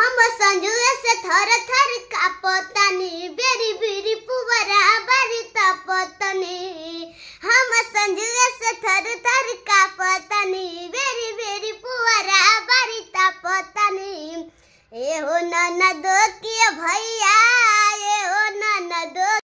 हम संजुए से थर थर कापतनी बेरी बेरी पुवरा बारी तपतनी हम संजुए से थर थर कापतनी बेरी बेरी पुवरा बारी तपतनी ए हो ननद की